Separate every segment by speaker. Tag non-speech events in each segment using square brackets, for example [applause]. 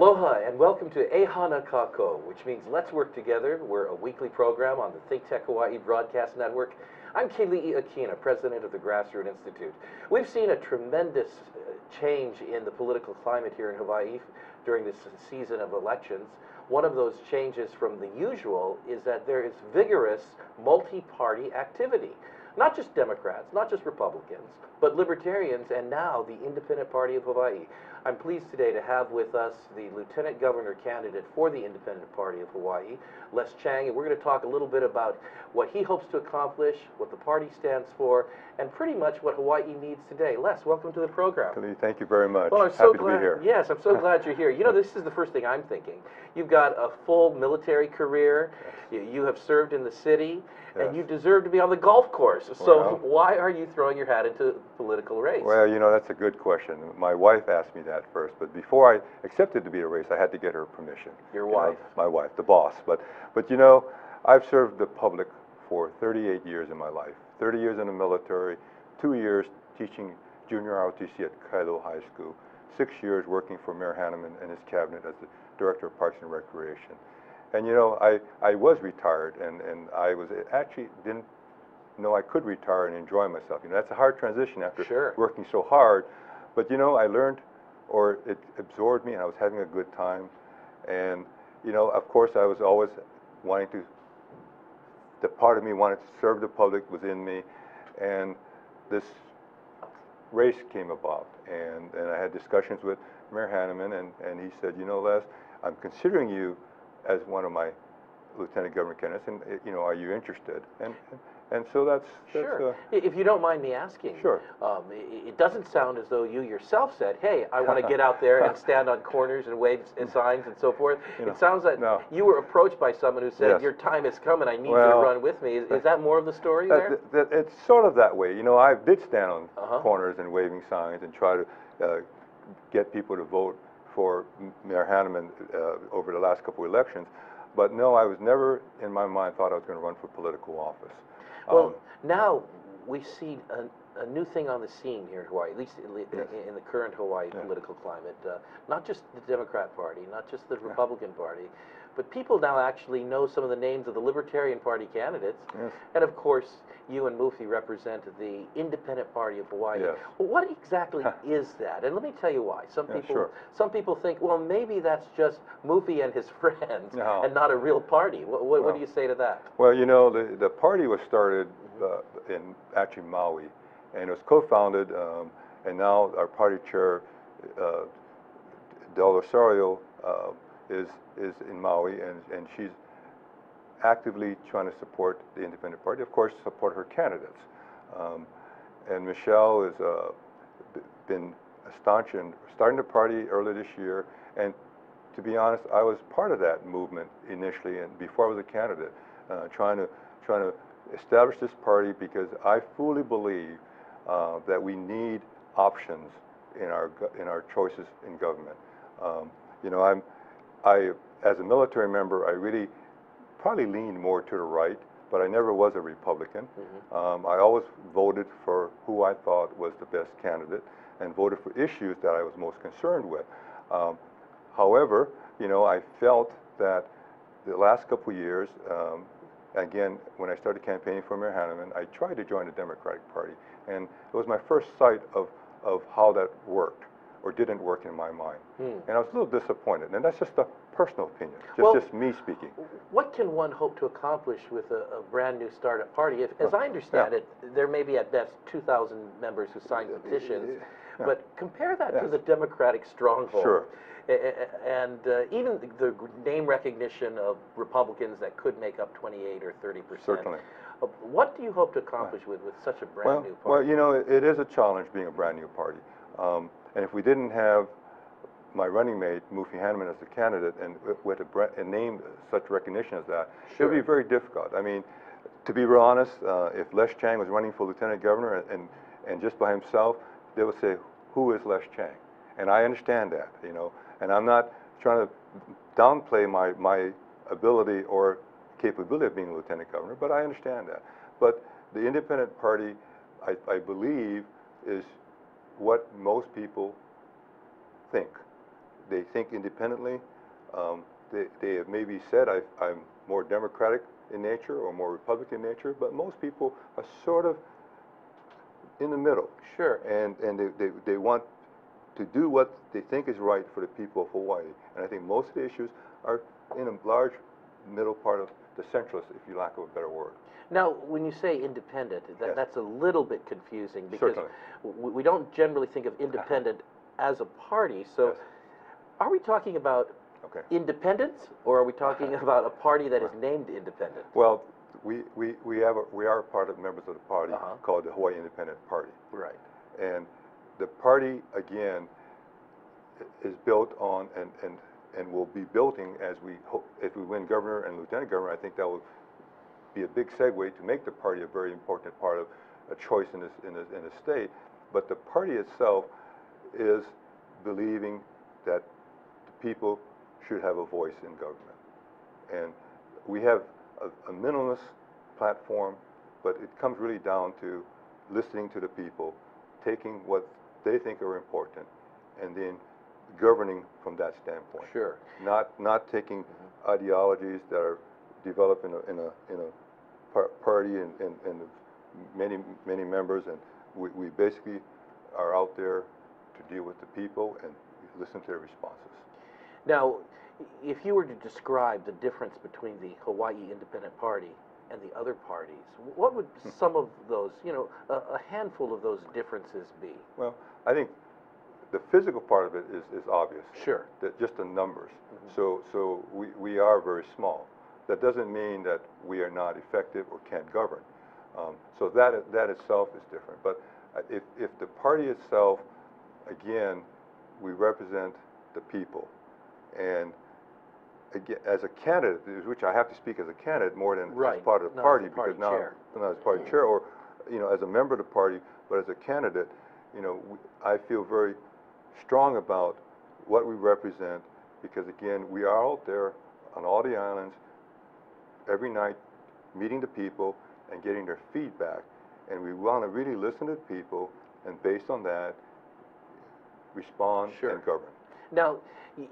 Speaker 1: Aloha and welcome to Ehana Kako, which means let's work together. We're a weekly program on the Think Tech Hawaii Broadcast Network. I'm Keli'i Akina, president of the Grassroot Institute. We've seen a tremendous uh, change in the political climate here in Hawaii during this season of elections. One of those changes from the usual is that there is vigorous multi-party activity. Not just Democrats, not just Republicans, but libertarians and now the Independent Party of Hawaii. I'm pleased today to have with us the Lieutenant Governor candidate for the Independent Party of Hawaii, Les Chang, and we're going to talk a little bit about what he hopes to accomplish, what the party stands for, and pretty much what Hawaii needs today. Les, welcome to the program.
Speaker 2: Thank you very much.
Speaker 1: Well, I'm
Speaker 2: Happy
Speaker 1: so
Speaker 2: to
Speaker 1: glad,
Speaker 2: be here.
Speaker 1: Yes, I'm so glad you're here. You know, this is the first thing I'm thinking. You've got a full military career. You, you have served in the city, and you deserve to be on the golf course. So why are you throwing your hat into political race?
Speaker 2: Well, you know, that's a good question. My wife asked me that first, but before I accepted to be a race, I had to get her permission.
Speaker 1: Your
Speaker 2: You know,
Speaker 1: wife.
Speaker 2: my wife, the boss. But, but you know, I've served the public for 38 years in my life. 30 years in the military, two years teaching junior ROTC at Kailua High School, six years working for Mayor Hannemann and his cabinet as the Director of Parks and Recreation. And you know, I, I was retired, and, and I was actually didn't know I could retire and enjoy myself. You know, that's a hard transition after
Speaker 1: Sure.
Speaker 2: working so hard. But you know, I learned, or it absorbed me, and I was having a good time. And you know, of course, I was always wanting to. The part of me wanted to serve the public was in me, and this race came about. And and I had discussions with Mayor Hannemann, and and he said, you know, Les, I'm considering you as one of my lieutenant governor candidates, and you know, are you interested? And and so that's that's.
Speaker 1: Sure.
Speaker 2: Uh,
Speaker 1: If you don't mind me asking.
Speaker 2: Sure.
Speaker 1: Um, it doesn't sound as though you yourself said, hey, I want to [laughs] get out there and [laughs] stand on corners and wave and signs and so forth.
Speaker 2: You know,
Speaker 1: It sounds like
Speaker 2: no.
Speaker 1: you were approached by someone who said,
Speaker 2: Yes.
Speaker 1: your time has come and I need you to run with me. Is, is that more of the story
Speaker 2: That-
Speaker 1: there?
Speaker 2: that- it's sort of that way. You know, I did stand on
Speaker 1: Uh-huh.
Speaker 2: corners and waving signs and try to uh, get people to vote for Mayor Hannemann uh, over the last couple of elections. But no, I was never in my mind thought I was going to run for political office.
Speaker 1: Well,
Speaker 2: Um,
Speaker 1: now we see a, a new thing on the scene here in Hawaii, at least in, the-
Speaker 2: Yes.
Speaker 1: in the current Hawaii
Speaker 2: Yeah.
Speaker 1: political climate. Uh, not just the Democrat Party, not just the Republican Party, but people now actually know some of the names of the Libertarian Party candidates.
Speaker 2: Yes.
Speaker 1: And of course, you and Mufi represent the Independent Party of Hawaii.
Speaker 2: Yes.
Speaker 1: Well, what exactly [laughs] is that? And let me tell you why. Some
Speaker 2: Yeah,
Speaker 1: people,
Speaker 2: sure.
Speaker 1: some people think, well, maybe that's just Mufi and his [laughs] friends,
Speaker 2: No.
Speaker 1: and not a real party. What, what, what do you say to that?
Speaker 2: Well, you know, the, the party was started uh, in actually Maui, and it was co-founded, um, and now our party chair, uh, Del Rosario, uh, is is in Maui, and and she's actively trying to support the independent party. Of course, support her candidates, um, and Michelle has uh, been a staunch in starting the party early this year, and to be honest, I was part of that movement initially, and before I was a candidate, uh, trying to trying to establish this party because I fully believe uh, that we need options in our in our choices in government. Um, you know, I'm I as a military member, I really probably leaned more to the right, but I never was a Republican. Um, I always voted for who I thought was the best candidate and voted for issues that I was most concerned with. Um, However, you know, I felt that the last couple of years, um, again, when I started campaigning for Mayor Hannemann, I tried to join the Democratic Party, and it was my first sight of, of how that worked or didn't work in my mind. Hmm. And I was a little disappointed, and that's just a personal opinion, just,
Speaker 1: Well-
Speaker 2: just me speaking.
Speaker 1: What can one hope to accomplish with a, a brand-new startup party? If, as I understand
Speaker 2: yeah.
Speaker 1: it, there may be at best 2,000 members who signed petitions,
Speaker 2: Yeah.
Speaker 1: but compare that to the Democratic stronghold.
Speaker 2: Sure.
Speaker 1: A- a- And uh, even the- name recognition of Republicans that could make up 28 or 30 percent.
Speaker 2: Certainly.
Speaker 1: Uh, What do you hope to accomplish with, with such a
Speaker 2: Well,
Speaker 1: brand-new party?
Speaker 2: well, you know, it, is a challenge being a brand new party. Um, and if we didn't have my running mate, Mufi Hannemann, as the candidate, and w- with a, a name such recognition as that, it would be very difficult. I mean, to be real honest, uh, if Les Chang was running for lieutenant governor and, and just by himself, they will say, "Who is Les Chang?" And I understand that, you know. And I'm not trying to downplay my my ability or capability of being lieutenant governor, but I understand that. But the independent party, I, I believe, is what most people think. they think independently. Um, they, they have maybe said I, I'm more Democratic in nature or more Republican in nature, but most people are sort of in the middle.
Speaker 1: Sure.
Speaker 2: And, and they, they, they want to do what they think is right for the people of Hawaii. And I think most of the issues are in a large middle part of the centrist, if you lack of a better word.
Speaker 1: Now, when you say independent, that,
Speaker 2: Yes.
Speaker 1: that's a little bit confusing because
Speaker 2: Certainly.
Speaker 1: we, we don't generally think of independent uh-huh. as a party. So,
Speaker 2: Yes.
Speaker 1: are we talking about
Speaker 2: Okay.
Speaker 1: independence, or are we talking [laughs] about a party that is named independent?
Speaker 2: Well, we, we, we have a, we are part of members of the party
Speaker 1: Uh-huh.
Speaker 2: called the Hawaii Independent Party.
Speaker 1: Right.
Speaker 2: And the party, again, is built on and, and, and will be building as we hope, if we win governor and lieutenant governor, I think that will be a big segue to make the party a very important part of a choice in this, in this, in the state. But the party itself is believing that the people should have a voice in government. And we have a, a minimalist platform, but it comes really down to listening to the people, taking what they think are important, and then governing from that standpoint.
Speaker 1: Sure.
Speaker 2: Not, not taking mm-hmm. ideologies that are developed in a, in a, in a par- party and, and, and many, many members, and we, we basically are out there to deal with the people and listen to their responses.
Speaker 1: Now, if you were to describe the difference between the Hawaii Independent Party and the other parties, what would
Speaker 2: Hmm.
Speaker 1: some of those, you know, a, a handful of those differences be?
Speaker 2: Well, I think the physical part of it is, is obvious.
Speaker 1: Sure.
Speaker 2: that just the numbers. So, so we, we are very small. That doesn't mean that we are not effective or can't govern. Um, so that, that itself is different. But uh, if, if the party itself, again, we represent the people. And as a candidate, which I have to speak as a candidate more than
Speaker 1: Right,
Speaker 2: as part of the party,
Speaker 1: party
Speaker 2: because now,
Speaker 1: chair.
Speaker 2: not as party hmm. chair, or, you know, as a member of the party, but as a candidate, you know, I feel very strong about what we represent, because again, we are out there on all the islands every night, meeting the people and getting their feedback. And we want to really listen to the people, and based on that, respond
Speaker 1: Sure.
Speaker 2: and govern.
Speaker 1: Now,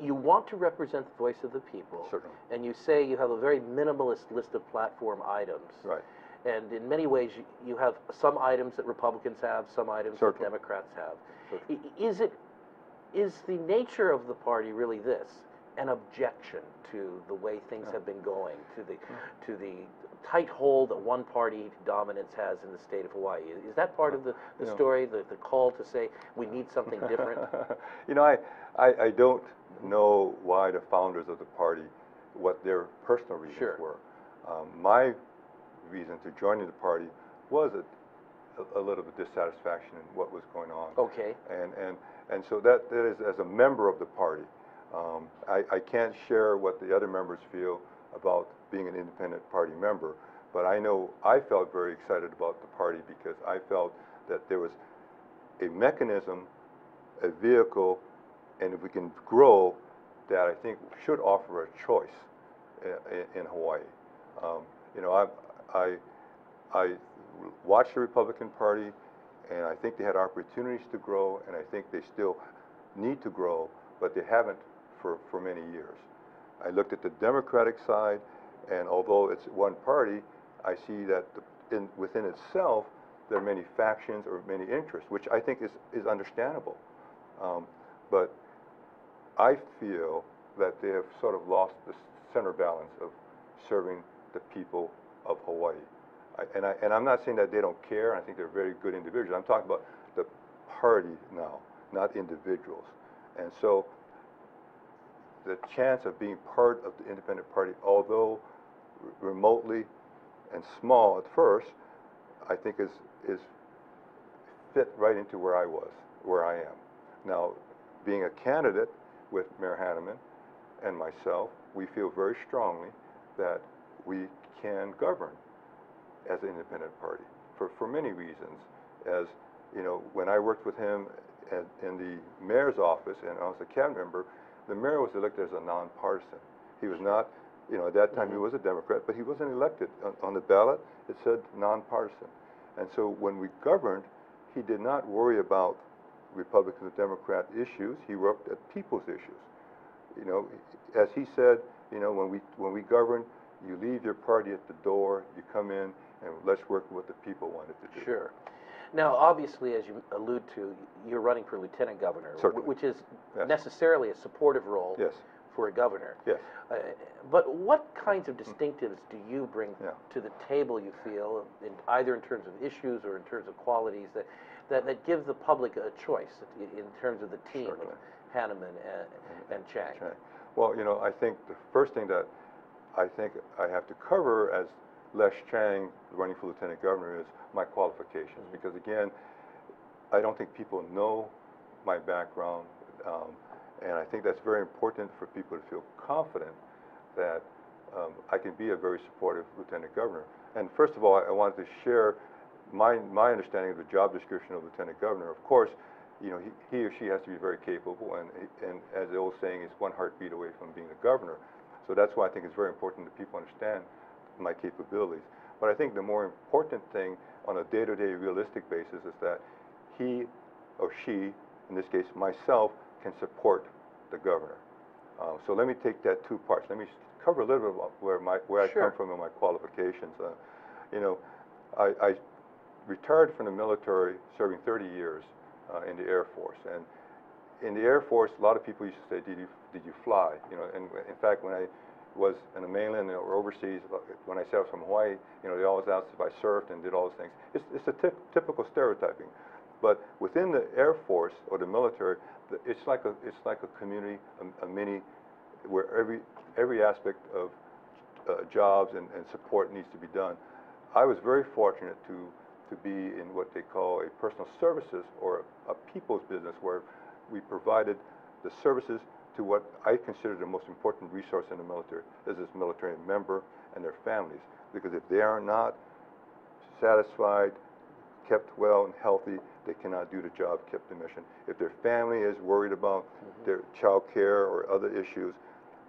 Speaker 1: you want to represent the voice of the people.
Speaker 2: Certainly.
Speaker 1: And you say you have a very minimalist list of platform items.
Speaker 2: Right.
Speaker 1: And in many ways, you- you have some items that Republicans have, some items that Democrats have.
Speaker 2: Certainly.
Speaker 1: Is it, is the nature of the party really this? An objection to the way things have been going, to the, to the tight hold that one party dominance has in the state of Hawaii? Is that part of the, the story, the, the call to say, we need something different? [laughs]
Speaker 2: you know, I, I, I don't know why the founders of the party, what their personal reasons
Speaker 1: Sure.
Speaker 2: were. Um, my reason to joining the party was a, a, a little bit dissatisfaction in what was going on.
Speaker 1: Okay,
Speaker 2: And, and, and so that, that is as a member of the party. Um, I, I can't share what the other members feel about being an independent party member, but I know I felt very excited about the party because I felt that there was a mechanism, a vehicle, and if we can grow, that I think should offer a choice in, in Hawaii. Um, you know, I, I, I watched the Republican Party, and I think they had opportunities to grow, and I think they still need to grow, but they haven't for, for many years. I looked at the Democratic side, and although it's one party, I see that the, in, within itself, there are many factions or many interests, which I think is, is understandable. Um, but I feel that they have sort of lost the center balance of serving the people of Hawaii. I, and, I, and I'm not saying that they don't care. I think they're very good individuals. I'm talking about the party now, not individuals. And so the chance of being part of the independent party, although remotely and small at first, I think is, is fit right into where I was, where I am. Now, being a candidate with Mayor Hannemann and myself, we feel very strongly that we can govern as an independent party for, for many reasons. As, you know, when I worked with him at, in the mayor's office and I was a cabinet member, the mayor was elected as a nonpartisan. He was not, you know, at that time he mm-hmm. was a Democrat, but he wasn't elected. On, on the ballot, it said nonpartisan. And so when we governed, he did not worry about Republican or Democrat issues. He worked at people's issues. you know, as he said, you know, when we, when we govern, you leave your party at the door, you come in, and let's work what the people wanted to do.
Speaker 1: Sure. Now, obviously, as you allude to, you're running for lieutenant governor,
Speaker 2: Certainly.
Speaker 1: which is
Speaker 2: Yes.
Speaker 1: necessarily a supportive role
Speaker 2: Yes,
Speaker 1: for a governor.
Speaker 2: yes.
Speaker 1: Uh, But what kinds of distinctives do you bring
Speaker 2: Yeah.
Speaker 1: to the table, you feel, in, either in terms of issues or in terms of qualities that, that, that give the public a choice in, in terms of the team of Hannemann and, and Chang?
Speaker 2: Okay. Well, you know, I think the first thing that I think I have to cover as Les Chang running for lieutenant governor is my qualifications. Because again, I don't think people know my background. Um, and I think that's very important for people to feel confident that um, I can be a very supportive lieutenant governor. And first of all, I, I wanted to share my, my understanding of the job description of lieutenant governor. Of course, you know, he, he or she has to be very capable, and, and as the old saying is, one heartbeat away from being the governor. So that's why I think it's very important that people understand my capabilities. But I think the more important thing on a day-to-day realistic basis is that he or she, in this case myself, can support the governor. Uh, so let me take that two parts. Let me cover a little bit about where my where I come from and my qualifications. Uh, you know, I, I retired from the military, serving 30 years uh, in the Air Force, and in the Air Force, a lot of people used to say, "Did you did you fly?" You know, and in fact, when I was in the mainland or overseas, when I was from Hawaii, you know, they always asked if I surfed and did all those things. It's, it's a typ- typical stereotyping, but within the Air Force or the military, it's like a it's like a community, a, a mini, where every every aspect of uh, jobs and, and support needs to be done. I was very fortunate to to be in what they call a personal services or a people's business where we provided the services to what I consider the most important resource in the military is this military member and their families. Because if they are not satisfied, kept well and healthy, they cannot do the job, kept the mission. If their family is worried about mm-hmm. their child care or other issues,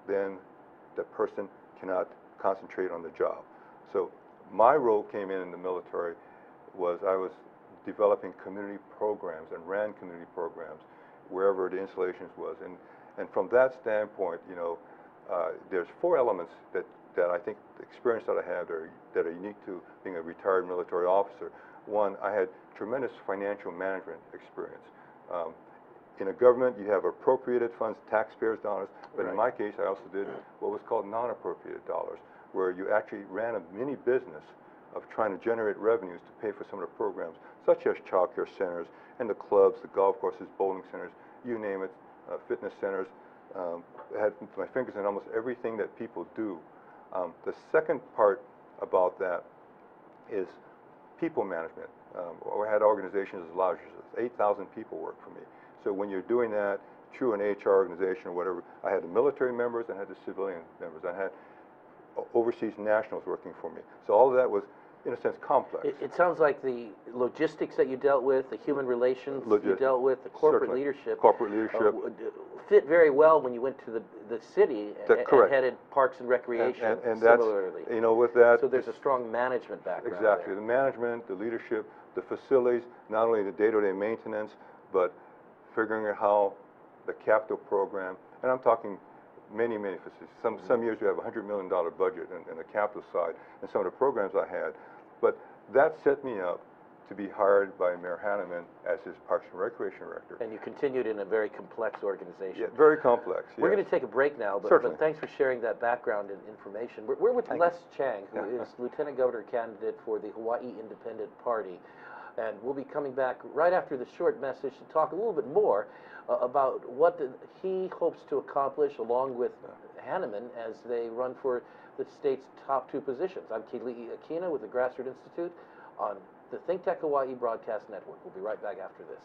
Speaker 2: then the person cannot concentrate on the job. So my role came in in the military was I was developing community programs and ran community programs wherever the installations was. And, and from that standpoint, you know, uh, there's four elements that, that I think the experience that I had are, that are unique to being a retired military officer. One, I had tremendous financial management experience. Um, in a government, you have appropriated funds, taxpayers' dollars, but
Speaker 1: Right.
Speaker 2: in my case, I also did what was called non-appropriated dollars, where you actually ran a mini business of trying to generate revenues to pay for some of the programs, such as child care centers and the clubs, the golf courses, bowling centers, you name it, uh, fitness centers. Um, had my fingers in almost everything that people do. Um, the second part about that is people management. Um, I had organizations as large as 8,000 people work for me. So when you're doing that through an HR organization or whatever, I had the military members I had the civilian members. I had overseas nationals working for me. So all of that was, in a sense, complex.
Speaker 1: It, it sounds like the logistics that you dealt with, the human relations you dealt with, the corporate
Speaker 2: Certainly.
Speaker 1: leadership.
Speaker 2: Corporate
Speaker 1: uh,
Speaker 2: leadership.
Speaker 1: uh, fit very well when you went to the, the city
Speaker 2: That-
Speaker 1: and
Speaker 2: correct.
Speaker 1: headed Parks and Recreation
Speaker 2: and, and that's,
Speaker 1: similarly.
Speaker 2: you know, with that.
Speaker 1: So there's a strong management background
Speaker 2: Exactly,
Speaker 1: there.
Speaker 2: the management, the leadership, the facilities, not only the day-to-day maintenance, but figuring out how the capital program, and I'm talking many, many facilities. Some,
Speaker 1: Mm-hmm.
Speaker 2: some years we have a hundred million dollar budget in, in the capital side, and some of the programs I had. But that set me up to be hired by Mayor Hannemann as his Parks and Recreation Director.
Speaker 1: And you continued in a very complex organization.
Speaker 2: Yeah, very complex, yes.
Speaker 1: We're going to take a break now, but, but thanks for sharing that background and information. We're, we're with
Speaker 2: Thank
Speaker 1: Les Chang, who [laughs] is Lieutenant Governor candidate for the Hawaii Independent Party. And we'll be coming back right after the short message to talk a little bit more about what the, he hopes to accomplish along with Hannemann as they run for the state's top two positions. I'm Keli'i Akina with the Grassroot Institute on the Think Tech Hawaii Broadcast Network. We'll be right back after this.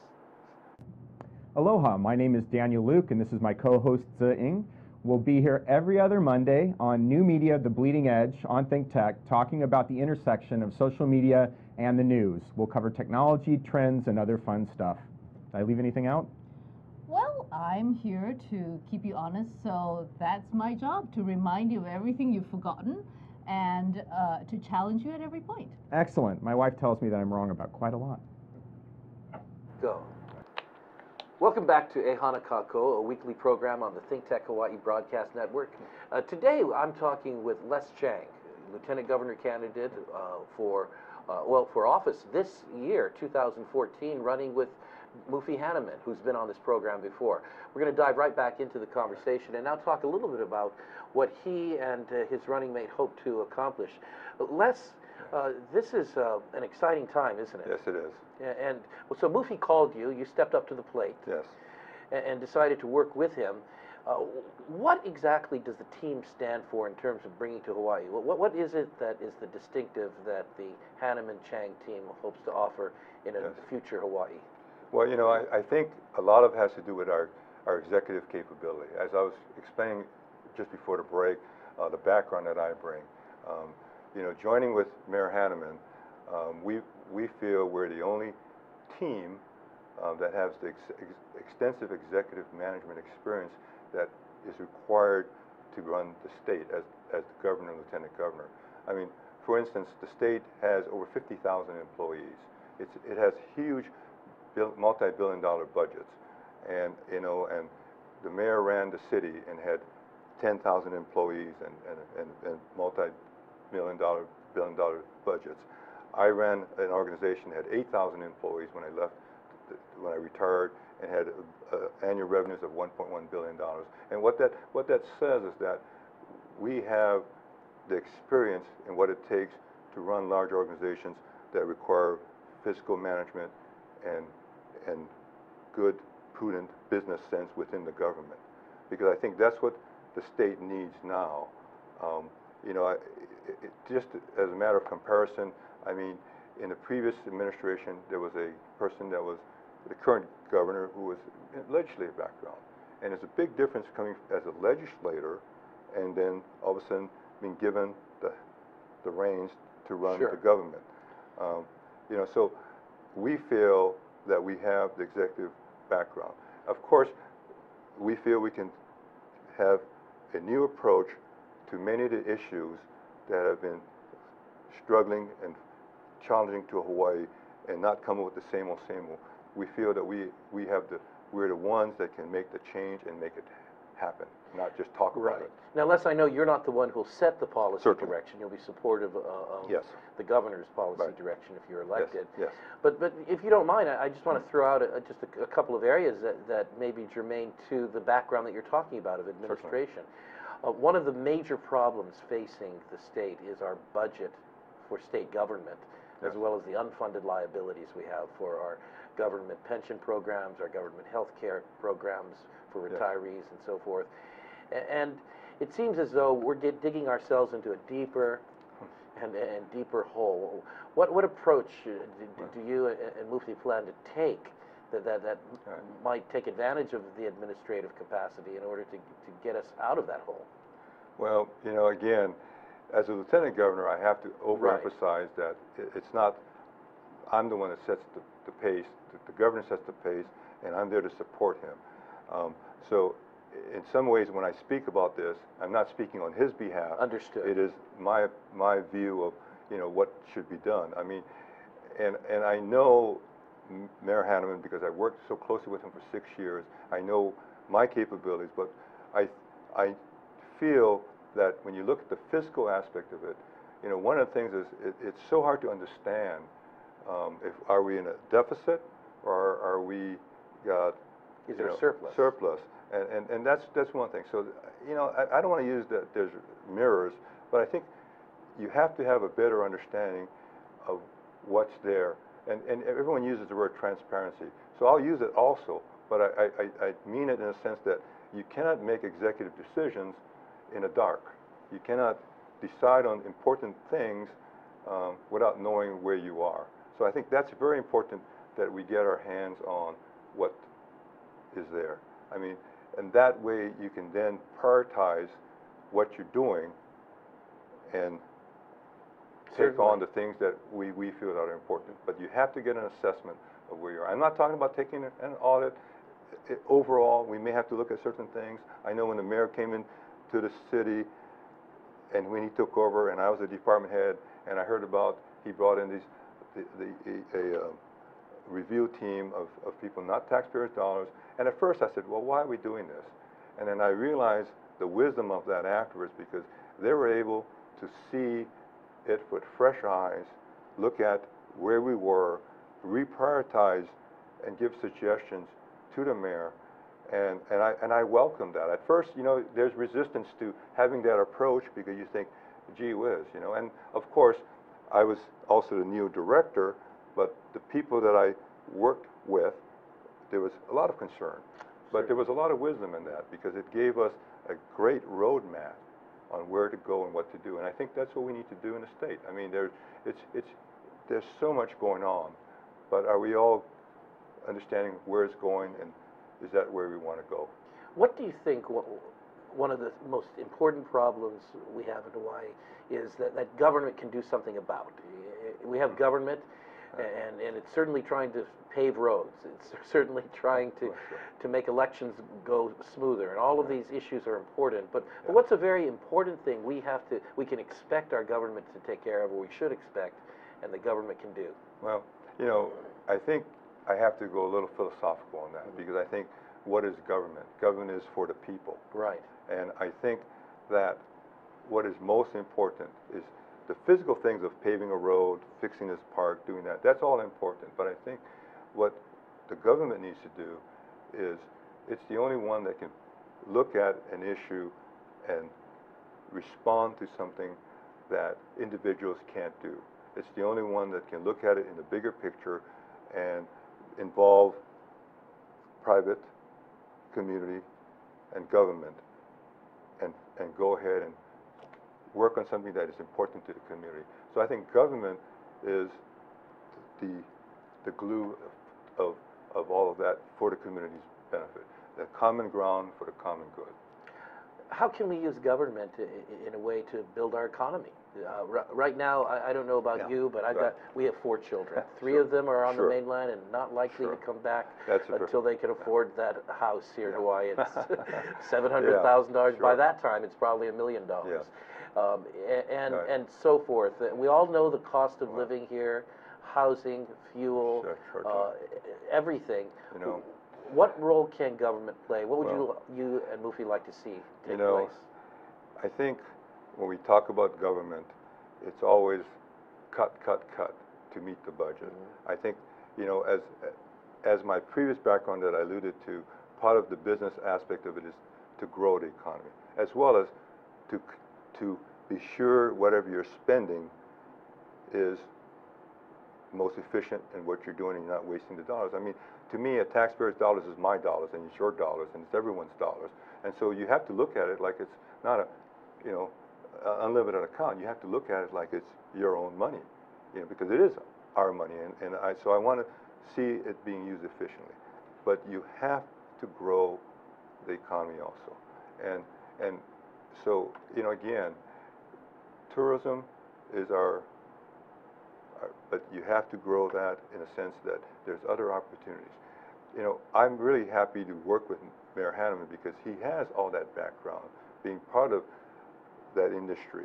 Speaker 3: Aloha, my name is Daniel Luke, and this is my co host, Ing. We'll be here every other Monday on New Media, The Bleeding Edge on Think Tech, talking about the intersection of social media and the news. We'll cover technology, trends, and other fun stuff. Did I leave anything out?
Speaker 4: Well, I'm here to keep you honest, so that's my job to remind you of everything you've forgotten and uh, to challenge you at every point.
Speaker 3: Excellent. My wife tells me that I'm wrong about quite a lot.
Speaker 1: Go. Welcome back to Ehana Kako, a weekly program on the Think Tech Hawaii Broadcast Network. Uh, today I'm talking with Les Chang, Lieutenant Governor candidate uh, for, uh, well, for office this year, 2014, running with Mufi Hannemann, who's been on this program before. We're going to dive right back into the conversation and now talk a little bit about what he and uh, his running mate hope to accomplish. Les, uh, this is uh, an exciting time, isn't it?
Speaker 2: Yes, it is.
Speaker 1: And well, so Mufi called you, you stepped up to the plate
Speaker 2: Yes.
Speaker 1: a- and decided to work with him. Uh, what exactly does the team stand for in terms of bringing to Hawaii? What, what- what is it that is the distinctive that the Hannemann Chang team hopes to offer in a
Speaker 2: Yes.
Speaker 1: future Hawaii?
Speaker 2: Well, you know, I, I think a lot of it has to do with our, our executive capability. As I was explaining just before the break, uh, the background that I bring. Um, you know, joining with Mayor Hannemann, um, we, we feel we're the only team uh, that has the ex- ex- extensive executive management experience that is required to run the state as, as the governor and lieutenant governor. I mean, for instance, the state has over 50,000 employees. It's, it has huge multi-billion dollar budgets. And, you know, and the mayor ran the city and had 10,000 employees and, and, and, and multi-million dollar, billion dollar budgets. I ran an organization that had 8,000 employees when I left, when I retired, and had uh, annual revenues of 1.1 billion dollars. And what that, what that says is that we have the experience in what it takes to run large organizations that require fiscal management and, and good, prudent business sense within the government. Because I think that's what the state needs now. Um, you know, I, it, it, just as a matter of comparison, I mean, in the previous administration, there was a person that was the current governor who was in legislative background. And there's a big difference coming as a legislator and then all of a sudden being given the, the reins to run
Speaker 1: Sure.
Speaker 2: the government. Um, you know, so we feel that we have the executive background. Of course, we feel we can have a new approach to many of the issues that have been struggling and challenging to Hawaii and not come up with the same old, same old. We feel that we, we have the, we're the ones that can make the change and make it happen, not just talk about it.
Speaker 1: Now, Les, I know you're not the one who'll set the policy
Speaker 2: Certainly.
Speaker 1: direction. You'll be supportive uh, of
Speaker 2: Yes.
Speaker 1: the governor's policy
Speaker 2: Right.
Speaker 1: direction if you're elected.
Speaker 2: yes.
Speaker 1: But, but if you don't mind, I, I just want to throw out a, just a, a couple of areas that, that may be germane to the background that you're talking about of administration. Uh, one of the major problems facing the state is our budget for state government, as
Speaker 2: Yes.
Speaker 1: well as the unfunded liabilities we have for our government pension programs, our government health care programs for
Speaker 2: Yes.
Speaker 1: retirees and so forth. And it seems as though we're digging ourselves into a deeper and, and deeper hole. What, what approach uh, do, do you and Mufi plan to take that, that, that
Speaker 2: Right.
Speaker 1: might take advantage of the administrative capacity in order to, to get us out of that hole?
Speaker 2: Well, you know, again, as a lieutenant governor, I have to overemphasize that it's not, I'm the one that sets the, the pace, the, the governor sets the pace, and I'm there to support him. Um, so, in some ways, when I speak about this, I'm not speaking on his behalf.
Speaker 1: Understood.
Speaker 2: It is my, my view of, you know, what should be done. I mean, and, and I know Mayor Hannemann because I worked so closely with him for six years. I know my capabilities, but I, I feel that when you look at the fiscal aspect of it, you know, one of the things is it, it's so hard to understand um, if are we in a deficit or are we got
Speaker 1: Is
Speaker 2: you
Speaker 1: there a
Speaker 2: know,
Speaker 1: surplus?
Speaker 2: Surplus, and, and, and that's, that's one thing. So, you know, I, I don't want to use that there's mirrors, but I think you have to have a better understanding of what's there. And, and everyone uses the word transparency. So I'll use it also, but I, I, I- I mean it in a sense that you cannot make executive decisions in the dark. You cannot decide on important things um, without knowing where you are. So I think that's very important that we get our hands on what is there. I mean, and that way you can then prioritize what you're doing and take on the things that we, we feel that are important. But you have to get an assessment of where you are. I'm not talking about taking an audit. I- Overall, we may have to look at certain things. I know when the mayor came in to the city and when he took over and I was a department head and I heard about, he brought in these, the, the, a, a, um, review team of, of people, not taxpayers' dollars. And at first I said, well, why are we doing this? And then I realized the wisdom of that afterwards because they were able to see it with fresh eyes, look at where we were, reprioritize, and give suggestions to the mayor. And, and I, and I welcome that. At first, you know, there's resistance to having that approach because you think, gee whiz, you know. And of course, I was also the new director, the people that I worked with, there was a lot of concern. But there was a lot of wisdom in that because it gave us a great roadmap on where to go and what to do. And I think that's what we need to do in the state. I mean, there, it's, it's, there's so much going on, but are we all understanding where it's going and is that where we want to go?
Speaker 1: What do you think one of the most important problems we have in Hawaii is that, that government can do something about? We have mm-hmm. government, and, and it's certainly trying to pave roads. It's [laughs] certainly trying to,
Speaker 2: Sure, sure.
Speaker 1: to make elections go smoother, and all of these issues are important. But, but what's a very important thing we have to, we can expect our government to take care of, or we should expect, and the government can do?
Speaker 2: Well, you know, I think I have to go a little philosophical on that mm-hmm. because I think what is government? Government is for the people.
Speaker 1: Right.
Speaker 2: And I think that what is most important is the physical things of paving a road, fixing this park, doing that. That's all important. But I think what the government needs to do is it's the only one that can look at an issue and respond to something that individuals can't do. It's the only one that can look at it in the bigger picture and involve private, community, and government and, and go ahead and work on something that is important to the community. So I think government is the, the glue of, of all of that for the community's benefit, the common ground for the common good.
Speaker 1: How can we use government in a way to build our economy? Uh, ri- Right now, I I don't know about
Speaker 2: Yeah,
Speaker 1: you, but I've
Speaker 2: right.
Speaker 1: got, we have four children. [laughs] Three
Speaker 2: Sure,
Speaker 1: of them are on the mainland and not likely to come back
Speaker 2: That's
Speaker 1: until they can afford that house here in Hawaii. It's [laughs] [laughs] seven hundred thousand dollars. By
Speaker 2: sure.
Speaker 1: that time, it's probably a million dollars. Um, And,
Speaker 2: Right.
Speaker 1: and so forth. We all know the cost of
Speaker 2: Right.
Speaker 1: living here, housing, fuel,
Speaker 2: Sure, sure,
Speaker 1: uh, everything.
Speaker 2: You know,
Speaker 1: What role can government play? What would you,
Speaker 2: Well-
Speaker 1: you and Mufi like to see take you
Speaker 2: know,
Speaker 1: place?
Speaker 2: I think when we talk about government, it's always cut, cut, cut to meet the budget. I think, you know, as, as my previous background that I alluded to, part of the business aspect of it is to grow the economy, as well as to, to be sure whatever you're spending is most efficient in what you're doing and you're not wasting the dollars. I mean, to me, a taxpayer's dollars is my dollars and it's your dollars and it's everyone's dollars. And so you have to look at it like it's not a, you know, a unlimited account. You have to look at it like it's your own money, you know, because it is our money. And, and I, so I want to see it being used efficiently. But you have to grow the economy also. And, and so, you know, again, tourism is our uh, but you have to grow that in a sense that there's other opportunities. You know, I'm really happy to work with Mayor Hannemann because he has all that background, being part of that industry,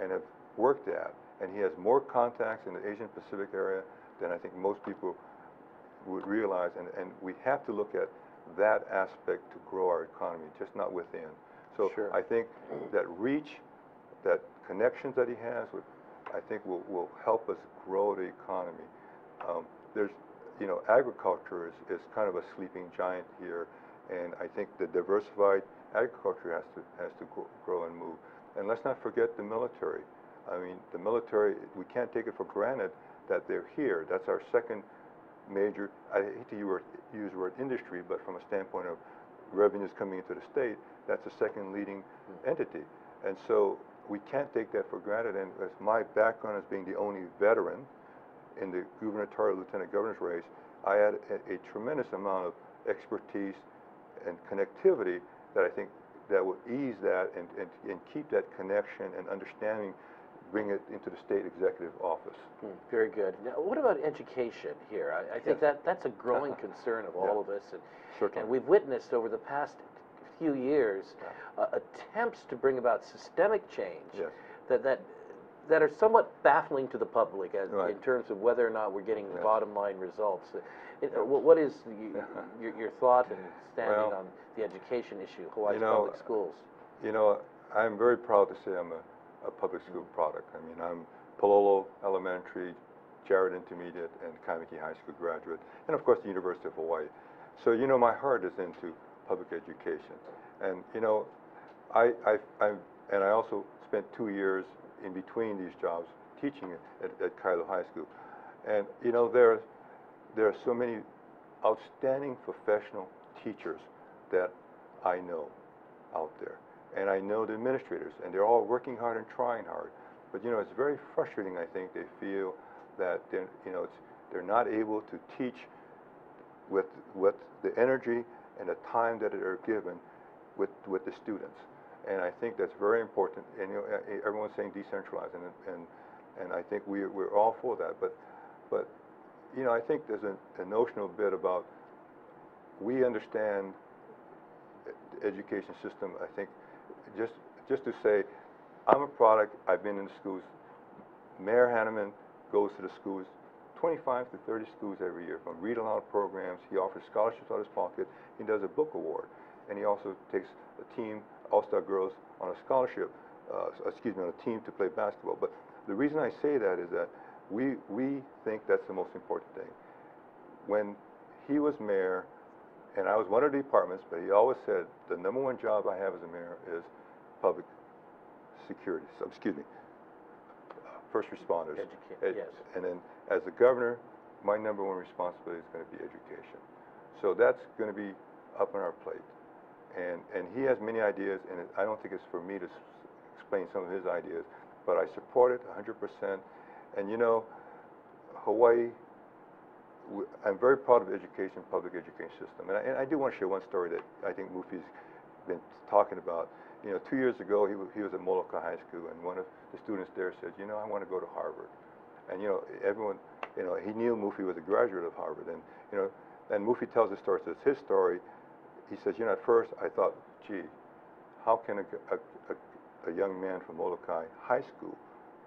Speaker 2: and have worked at, and he has more contacts in the Asian Pacific area than I think most people would realize, and, and we have to look at that aspect to grow our economy, just not within. So
Speaker 1: Sure.
Speaker 2: I think that reach, that connections that he has with I think will, will help us grow the economy. Um, there's, you know, agriculture is, is kind of a sleeping giant here, and I think the diversified agriculture has to, has to grow and move. And let's not forget the military. I mean, the military, we can't take it for granted that they're here. That's our second major, I hate to use use the word industry, but from a standpoint of revenues coming into the state, that's the second leading entity. And so we can't take that for granted. And as my background as being the only veteran in the gubernatorial lieutenant governor's race, I had a, a tremendous amount of expertise and connectivity that I think that will ease that and, and, and keep that connection and understanding, bring it into the state executive office.
Speaker 1: Hmm, Very good. Now, what about education here? I, I think
Speaker 2: Yes.
Speaker 1: that, that's a growing [laughs] concern of all
Speaker 2: Yeah.
Speaker 1: of us. And, and we've witnessed over the past few years uh, attempts to bring about systemic change
Speaker 2: Yes.
Speaker 1: that, that that are somewhat baffling to the public as,
Speaker 2: Right.
Speaker 1: in terms of whether or not we're getting
Speaker 2: Yes.
Speaker 1: bottom line results. Uh, it- what is the, [laughs] your, your thought and standing
Speaker 2: Well,
Speaker 1: on the education issue, Hawaii's
Speaker 2: you know,
Speaker 1: public schools?
Speaker 2: You know, I'm very proud to say I'm a, a public school product. I mean, I'm Palolo Elementary, Jarrett Intermediate, and Kaimuki High School graduate, and of course the University of Hawaii. So you know, my heart is into public education, and you know, I, I, I and I also spent two years in between these jobs teaching at, at Kailua High School, and you know, there, there are so many outstanding professional teachers that I know out there. And I know the administrators, and they're all working hard and trying hard. But you know, it's very frustrating. I think they feel that they're, you know, it's, they're not able to teach with with the energy and the time that they're given with with the students. And I think that's very important. And you know, everyone's saying decentralize, and and and I think we we're all for that. But but you know, I think there's a, a notional bit about we understand the education system. I think just just to say, I'm a product. I've been in the schools. Mayor Hannemann goes to the schools, 25 to 30 schools every year, from read aloud programs. He offers scholarships out of his pocket. He does a book award, and he also takes a team, All-Star Girls, on a scholarship. Uh, excuse me, on a team to play basketball. But the reason I say that is that we we think that's the most important thing. When he was mayor, and I was one of the departments, but he always said the number one job I have as a mayor is public security. So, excuse me, first responders.
Speaker 1: Educa-
Speaker 2: Ed-
Speaker 1: yes.
Speaker 2: And then, as the governor, my number one responsibility is going to be education. So that's going to be up on our plate. And and he has many ideas, and it, I don't think it's for me to s- explain some of his ideas, but I support it 100%. And you know, Hawaii w- I'm very proud of education, public education system. And I, and I do want to share one story that I think Mufi's been talking about. You know, two years ago, he, he was at Molokai High School, and one of the students there said, you know, I want to go to Harvard. And, you know, everyone, you know, he knew Mufi was a graduate of Harvard. And, you know, and Mufi tells the story, says his story. He says, you know, at first I thought, gee, how can a, a- a- a young man from Molokai High School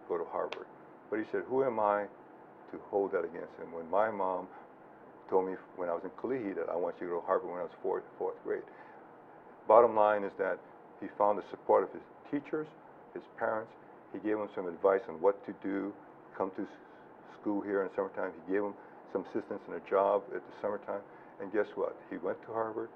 Speaker 2: go to Harvard? But he said, who am I to hold that against him when my mom told me when I was in Kalihi that I want you to go to Harvard when I was fourth, fourth grade. Bottom line is that he found the support of his teachers, his parents. He gave them some advice on what to do, come to school here in summertime. He gave them some assistance in a job at the summertime. And guess what? He went to Harvard,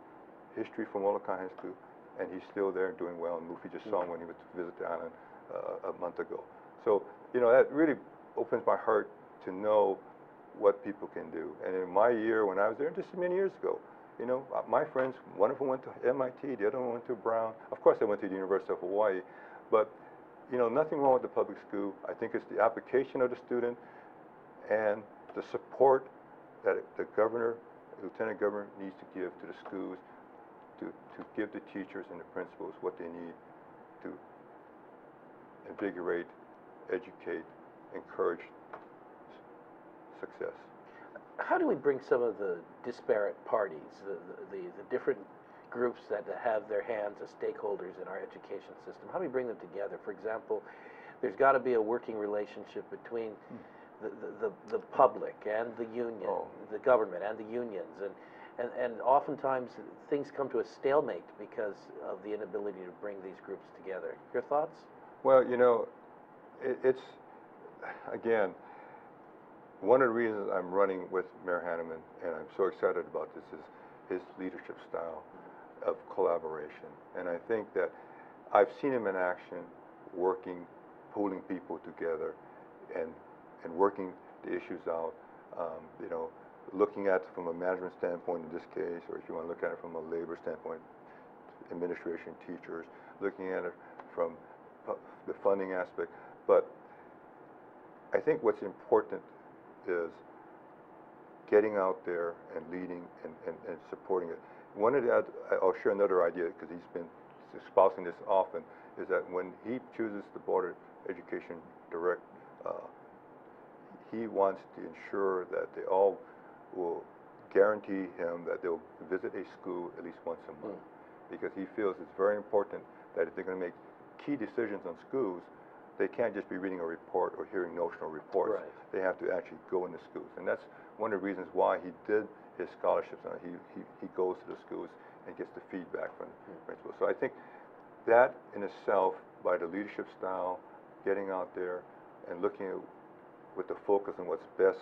Speaker 2: history from Molokai High School, and he's still there doing well. And Mufi just saw him when he went to visit the island uh, a month ago. So, you know, that really opens my heart to know what people can do. And in my year, when I was there, just many years ago, you know, uh, my friends, one of them went to MIT, the other one went to Brown. Of course, I went to the University of Hawaii, but you know, nothing wrong with the public school. I think it's the application of the student and the support that the governor, lieutenant governor needs to give to the schools to, to give the teachers and the principals what they need to invigorate, educate, encourage success.
Speaker 1: How do we bring some of the disparate parties, the, the, the, different groups that have their hands as stakeholders in our education system, how do we bring them together? For example, there's got to be a working relationship between hmm. the, the, the, the public and the union,
Speaker 2: Oh.
Speaker 1: the government and the unions, and, and, and oftentimes things come to a stalemate because of the inability to bring these groups together. Your thoughts?
Speaker 2: Well, you know, it, it's, again, one of the reasons I'm running with Mayor Hannemann, and I'm so excited about this, is his leadership style of collaboration. And I think that I've seen him in action, working, pulling people together, and and working the issues out. Um, you know, looking at from a management standpoint in this case, or if you want to look at it from a labor standpoint, administration, teachers, looking at it from the funding aspect. But I think what's important is getting out there and leading and, and, and supporting it. One of the, I'll share another idea because he's been espousing this often, is that when he chooses the Board of Education direct, uh, he wants to ensure that they all will guarantee him that they'll visit a school at least once a month. Because he feels it's very important that if they're going to make key decisions on schools, they can't just be reading a report or hearing notional reports.
Speaker 1: Right.
Speaker 2: They have to actually go into schools. And that's one of the reasons why he did his scholarships. He, he, he goes to the schools and gets the feedback from the hmm. principals. So I think that in itself, by the leadership style, getting out there and looking at, with the focus on what's best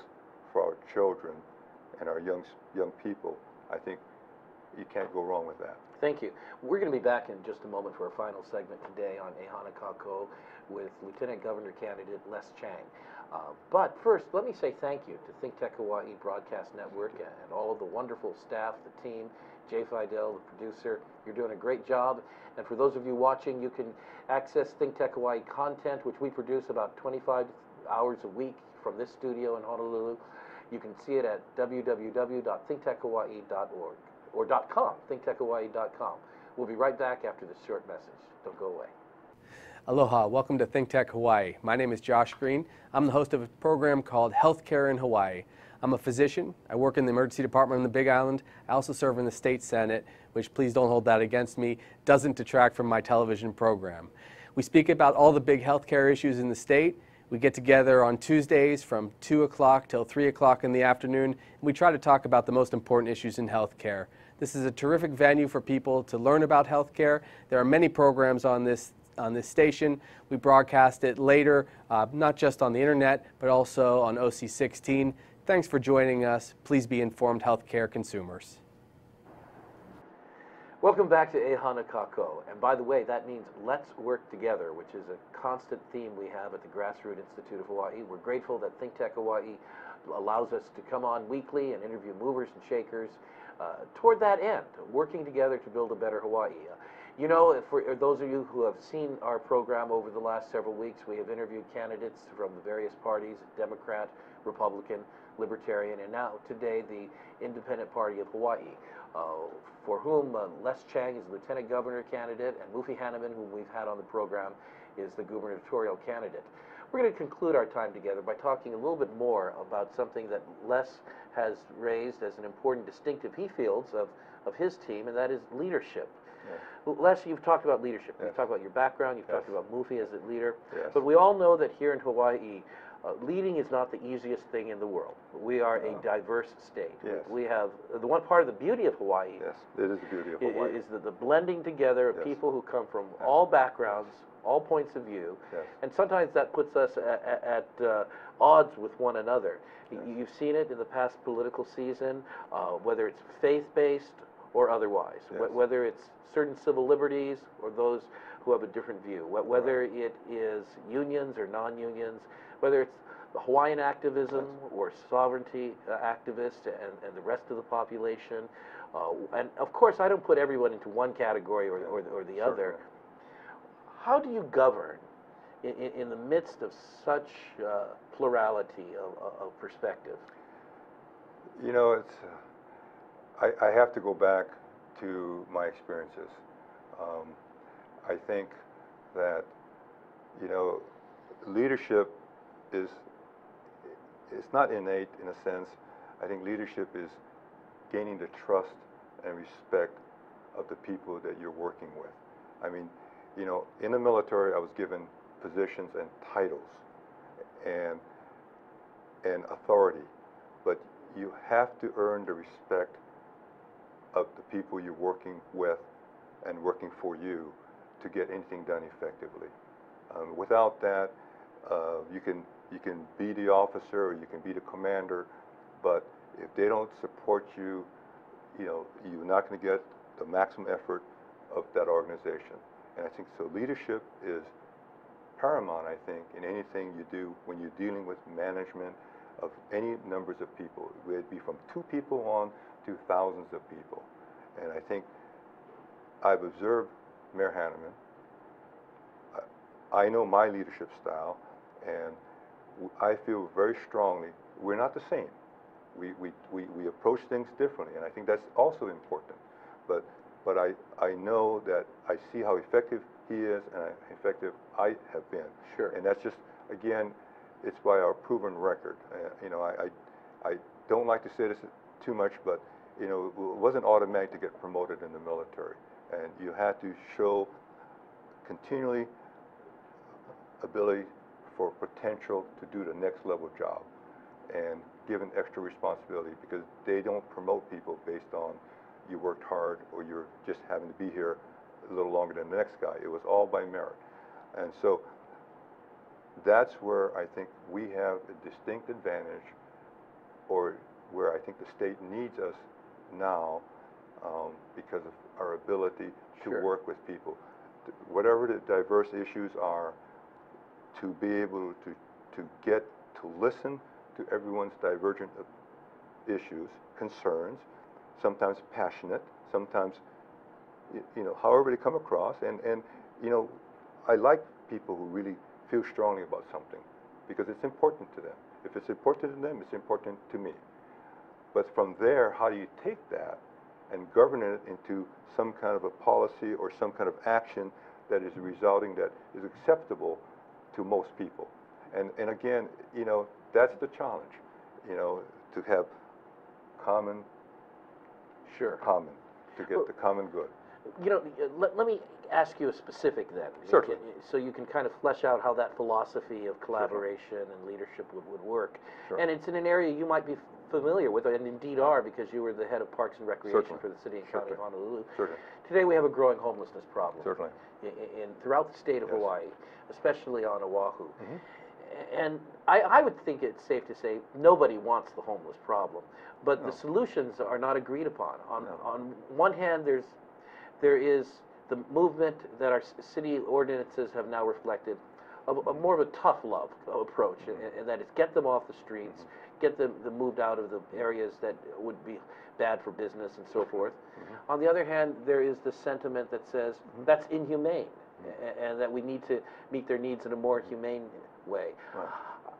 Speaker 2: for our children and our young, young people, I think you can't go wrong with that.
Speaker 1: Thank you. We're going to be back in just a moment for our final segment today on Ehana Kako with Lieutenant Governor candidate Les Chang. Uh, but first, let me say thank you to Think Tech Hawaii Broadcast Network and, and all of the wonderful staff, the team, Jay Fidel, the producer. You're doing a great job. And for those of you watching, you can access Think Tech Hawaii content, which we produce about 25 hours a week from this studio in Honolulu. You can see it at www.thinktechhawaii.org or .com, thinktechhawaii.com. We'll be right back after this short message. Don't go away.
Speaker 5: Aloha, welcome to Think Tech Hawaii. My name is Josh Green. I'm the host of a program called Healthcare in Hawaii. I'm a physician. I work in the emergency department on the Big Island. I also serve in the state senate, which please don't hold that against me, doesn't detract from my television program. We speak about all the big healthcare issues in the state. We get together on Tuesdays from 2 o'clock till 3 o'clock in the afternoon, and we try to talk about the most important issues in healthcare. This is a terrific venue for people to learn about healthcare. There are many programs on this on this station. We broadcast it later, uh, not just on the internet, but also on OC16. Thanks for joining us. Please be informed healthcare consumers.
Speaker 1: Welcome back to Ehana Kako. And by the way, that means let's work together, which is a constant theme we have at the Grassroot Institute of Hawaii. We're grateful that Think Tech Hawaii allows us to come on weekly and interview movers and shakers toward that end, working together to build a better Hawaii. Uh, you know, for those of you who have seen our program over the last several weeks, we have interviewed candidates from the various parties Democrat, Republican, Libertarian, and now today the Independent Party of Hawaii, uh, for whom uh, Les Chang is the Lieutenant Governor candidate, and Mufi Hannemann, whom we've had on the program, is the gubernatorial candidate. We're going to conclude our time together by talking a little bit more about something that Les has raised as an important distinctive he feels of, of his team, and that is leadership. Les, you've talked about leadership. You've talked about your background. You've
Speaker 2: Yes.
Speaker 1: talked about Mufi as a leader.
Speaker 2: Yes.
Speaker 1: But we all know that here in Hawaii, uh, leading is not the easiest thing in the world. We are a diverse state.
Speaker 2: Yes.
Speaker 1: We have the one part of the beauty of Hawaii
Speaker 2: Yes, it is the beauty of Hawaii.
Speaker 1: is the, the blending together of
Speaker 2: Yes.
Speaker 1: people who come from all backgrounds, all points of view,
Speaker 2: Yes.
Speaker 1: and sometimes that puts us at, at uh, odds with one another. You've seen it in the past political season, uh, whether it's faith-based or otherwise, Wh- whether it's certain civil liberties or those who have a different view, Wh- whether it is unions or non-unions, whether it's the Hawaiian activism or sovereignty uh, activists and, and the rest of the population. Uh, and of course, I don't put everyone into one category or, or, or the other. How do you govern in, in, in the midst of such uh, plurality of, of- of perspective?
Speaker 2: You know, it's, uh, I, I have to go back to my experiences. Um, I think that, you know, leadership is, it's not innate in a sense. I think leadership is gaining the trust and respect of the people that you're working with. I mean, you know, in the military, I was given positions and titles and, and authority, but you have to earn the respect of the people you're working with and working for you to get anything done effectively. Um, without that, uh, you can you can be the officer or you can be the commander, but if they don't support you, you know you're not going to get the maximum effort of that organization. And I think so. Leadership is paramount. I think in anything you do when you're dealing with management of any numbers of people, whether it be from two people on to thousands of people. And I think I've observed Mayor Hannemann. I, know my leadership style, and I feel very strongly we're not the same. We, we, we, we approach things differently, and I think that's also important. But, but I, I know that I see how effective he is and how effective I have been.
Speaker 1: Sure.
Speaker 2: And that's just, again, it's by our proven record. Uh, you know, I, I, I don't like to say this too much, but, you know, it wasn't automatic to get promoted in the military. And you had to show continually ability for potential to do the next level job and given extra responsibility because they don't promote people based on you worked hard or you're just having to be here a little longer than the next guy. It was all by merit. And so that's where I think we have a distinct advantage or where I think the state needs us now um, because of our ability to
Speaker 1: Sure.
Speaker 2: work with people. Whatever the diverse issues are, to be able to, to get to listen to everyone's divergent issues, concerns, sometimes passionate, sometimes, you know, however they come across. And, and, you know, I like people who really feel strongly about something because it's important to them. If it's important to them, it's important to me. But from there, how do you take that and govern it into some kind of a policy or some kind of action that is resulting that is acceptable to most people? And, and again, you know, that's the challenge, you know, to have common,
Speaker 1: Sure.
Speaker 2: common, to
Speaker 1: Well-
Speaker 2: get the common good.
Speaker 1: You know, let, let me ask you a specific then. You can- So you can kind of flesh out how that philosophy of collaboration and leadership would, would work.
Speaker 2: Sure.
Speaker 1: And it's in an area you might be familiar with, and indeed are, because you were the head of Parks and Recreation
Speaker 2: Certainly.
Speaker 1: for the city and county of Honolulu.
Speaker 2: Certainly,
Speaker 1: Today, we have a growing homelessness problem.
Speaker 2: certainly.
Speaker 1: i- i- in, throughout the state of
Speaker 2: Yes.
Speaker 1: Hawaii, especially on Oahu.
Speaker 2: Mhm.
Speaker 1: And I, I would think it's safe to say nobody wants the homeless problem, but the solutions are not agreed upon. On,
Speaker 2: No.
Speaker 1: on one hand, there's there is the movement that our city ordinances have now reflected a, of more of a tough love approach, and, and that is get them off the streets, get them, them moved out of the areas that would be bad for business and so mm-hmm. forth. Mm-hmm. On the other hand, there is the sentiment that says mm-hmm. that's inhumane, a- and that we need to meet their needs in a more humane way.
Speaker 2: Right.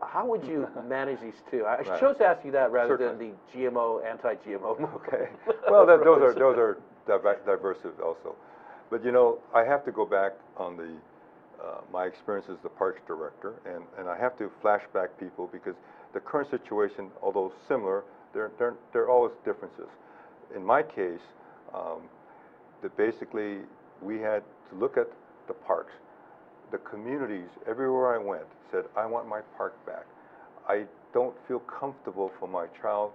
Speaker 1: How would you [laughs] manage these two? I
Speaker 2: Right.
Speaker 1: chose to ask you that rather
Speaker 2: Certainly.
Speaker 1: than the GMO, anti-GMO. [laughs]
Speaker 2: Okay. [laughs] Well, that, those are those are diver- diversive also, but you know I have to go back on the uh, my experience as the parks director, and and I have to flashback people because the current situation, although similar, there there there are always differences. In my case, um, that basically we had to look at the parks. The communities everywhere I went said, "I want my park back." I don't feel comfortable for my child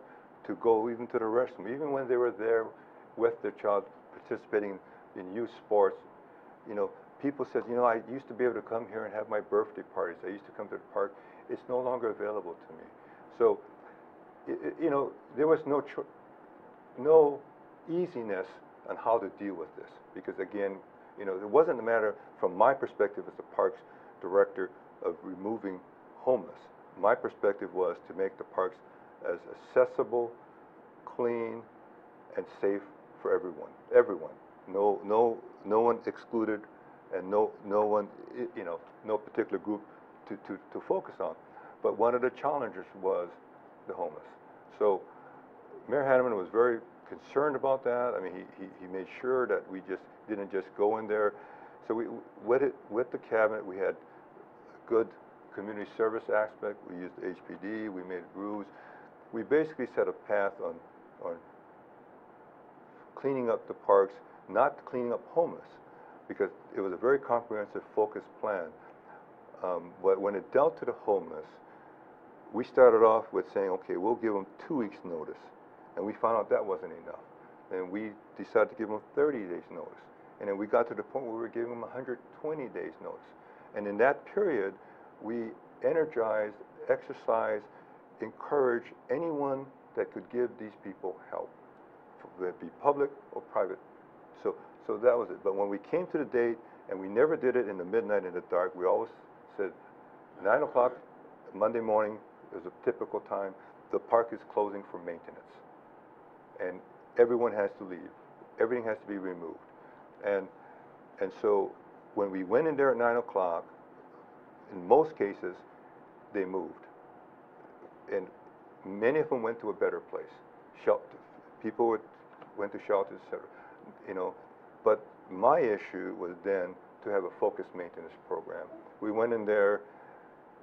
Speaker 2: to go even to the restroom, even when they were there with their child participating in youth sports. You know, people said, you know, I used to be able to come here and have my birthday parties. I used to come to the park. It's no longer available to me. So, you know, there was no no easiness on how to deal with this because again, you know, it wasn't a matter from my perspective as the parks director of removing homeless. My perspective was to make the parks as accessible, clean, and safe for everyone. Everyone. No, no, no one excluded, and no, no one, you know, no particular group to, to, to focus on. But one of the challenges was the homeless. So Mayor Hannemann was very concerned about that. I mean, he, he, he made sure that we just didn't just go in there. So we, with it, with the cabinet, we had a good community service aspect. We used HPD, we made rules. We basically set a path on, on cleaning up the parks, not cleaning up homeless, because it was a very comprehensive, focused plan. Um, but when it dealt to the homeless, we started off with saying, okay, we'll give them two weeks' notice. And we found out that wasn't enough. And we decided to give them 30 days' notice. And then we got to the point where we were giving them 120 days' notice. And in that period, we energized, exercised, encouraged anyone that could give these people help, whether it be public or private. So, so that was it. But when we came to the date, and we never did it in the midnight in the dark, we always said, 9 o'clock Monday morning is a typical time. The park is closing for maintenance. And everyone has to leave. Everything has to be removed. And, and so when we went in there at 9 o'clock, in most cases, they moved. And many of them went to a better place. Shelter, people would, went to shelters, et cetera. You know, but my issue was then to have a focused maintenance program. We went in there,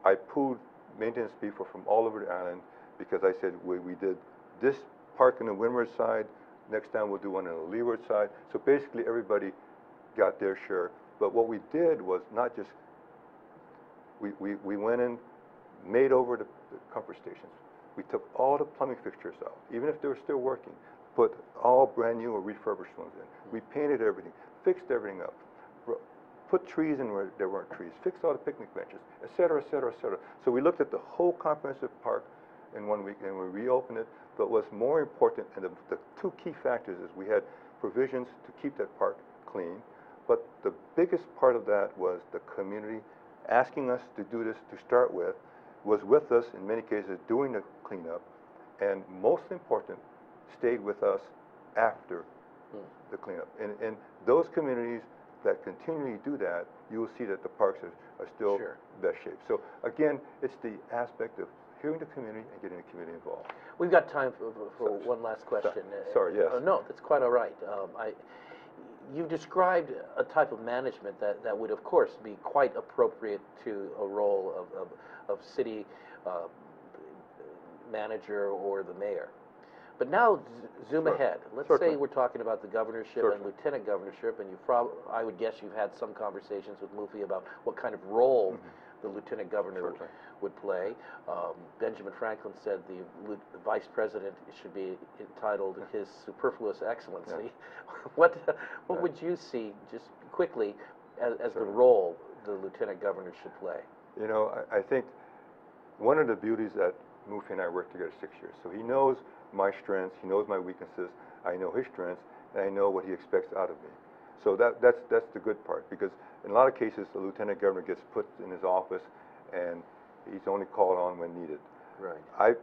Speaker 2: I pulled maintenance people from all over the island because I said, we, we did this park on the windward side, next time we'll do one on the leeward side. So basically, everybody got their share. But what we did was not just we, we, we went in, made over the the comfort stations. We took all the plumbing fixtures out, even if they were still working, put all brand new or refurbished ones in. We painted everything, fixed everything up, put trees in where there weren't trees, fixed all the picnic benches, et cetera, et cetera, et cetera. So we looked at the whole comprehensive park in one week, and we reopened it. But what's more important, and the, the two key factors is we had provisions to keep that park clean, but the biggest part of that was the community asking us to do this to start with, was with us in many cases doing the cleanup, and most important, stayed with us after hmm. the cleanup. And, and those communities that continually do that, you will see that the parks are, are still
Speaker 1: Sure.
Speaker 2: best shape. So again, it's the aspect of hearing the community and getting the community involved.
Speaker 1: We've got time for, for one last question. Uh,
Speaker 2: sorry, yes.
Speaker 1: uh, No, that's quite all right. Um, I, you've described a type of management that, that would, of course, be quite appropriate to a role of, of, of city uh, manager or the mayor. But now, z- zoom
Speaker 2: Sure.
Speaker 1: ahead. Let's say
Speaker 2: Certainly.
Speaker 1: we're talking about the governorship and lieutenant governorship, and you prob, I would guess you've had some conversations with Mufi about what kind of role the lieutenant governor would play. Um, Benjamin Franklin said the, the vice president should be entitled His Superfluous Excellency. [laughs] what what
Speaker 2: Yeah.
Speaker 1: would you see, just quickly, as, as the role the lieutenant governor should play?
Speaker 2: You know, I, I think one of the beauties that Mufi and I worked together six years. So he knows my strengths, he knows my weaknesses, I know his strengths, and I know what he expects out of me. So that, that's, that's the good part, because in a lot of cases, the lieutenant governor gets put in his office, and he's only called on when needed.
Speaker 1: Right.
Speaker 2: I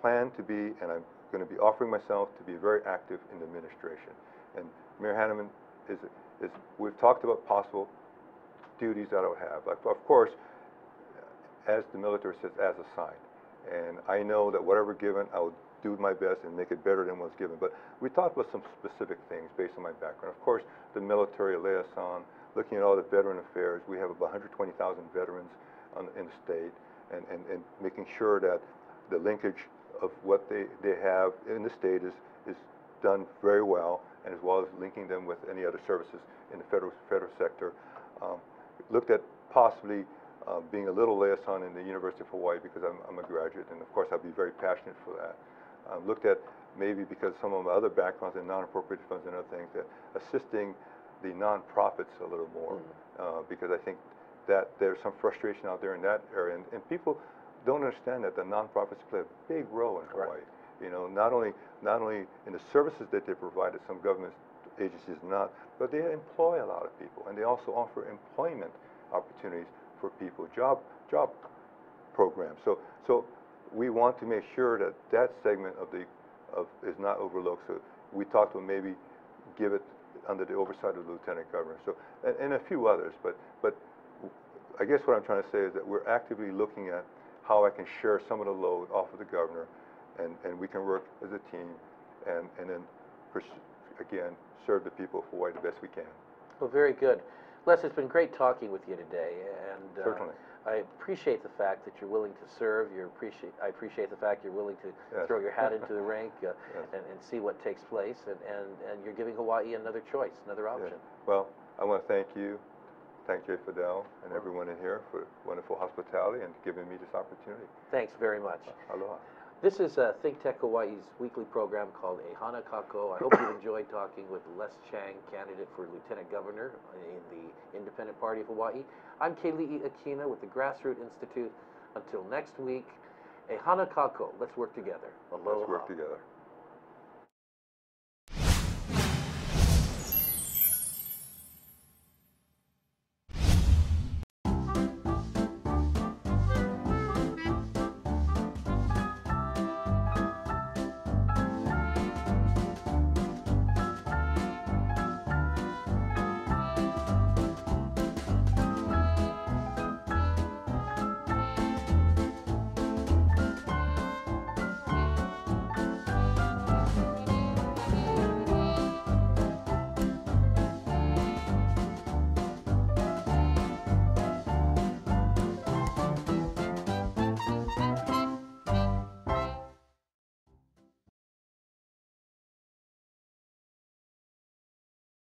Speaker 2: plan to be, and I'm going to be offering myself to be very active in the administration. And Mayor Hannemann is, is, we've talked about possible duties that I would have. Like, Of course, as the military says, as assigned. And I know that whatever given, I will do my best and make it better than what's given. But we talked about some specific things based on my background. Of course, the military liaison, looking at all the veteran affairs. We have about 120,000 veterans on, in the state, and, and, and making sure that the linkage of what they, they have in the state is, is done very well, and as well as linking them with any other services in the federal, federal sector. Um, looked at possibly uh, being a little liaison in the University of Hawaii because I'm, I'm a graduate, and of course I'll be very passionate for that. Um, looked at maybe because some of my other backgrounds in non-appropriated funds and other things, that assisting the nonprofits a little more, uh, because I think that there's some frustration out there in that area, and, and people don't understand that the nonprofits play a big role in
Speaker 1: Correct.
Speaker 2: Hawaii. You know, not only not only in the services that they provide that some government agencies not, but they employ a lot of people, and they also offer employment opportunities for people, job job programs. So so we want to make sure that that segment of the of is not overlooked. So we talked to maybe give it under the oversight of the lieutenant governor. So and, and a few others, but but I guess what I'm trying to say is that we're actively looking at how I can share some of the load off of the governor, and, and we can work as a team, and, and then, again, serve the people of Hawaii the best we can.
Speaker 1: Well, very good. Les, it's been great talking with you today, and uh,
Speaker 2: Certainly.
Speaker 1: I appreciate the fact that you're willing to serve. You appreciate. I appreciate the fact you're willing to
Speaker 2: Yes.
Speaker 1: throw your hat into the rink uh, [laughs]
Speaker 2: Yes.
Speaker 1: and, and see what takes place, and, and, and you're giving Hawaii another choice, another option.
Speaker 2: Well, I want to thank you, thank Jay Fidel, and everyone in here for wonderful hospitality and giving me this opportunity.
Speaker 1: Thanks very much.
Speaker 2: Aloha.
Speaker 1: This is uh, Think Tech Hawaii's weekly program called Ehana Kako. I hope you enjoyed talking with Les Chang, candidate for Lieutenant Governor in the Independent Party of Hawaii. I'm Keli'i Akina with the Grassroot Institute. Until next week, Ehana Kako. Let's work together. Aloha.
Speaker 2: Let's work together.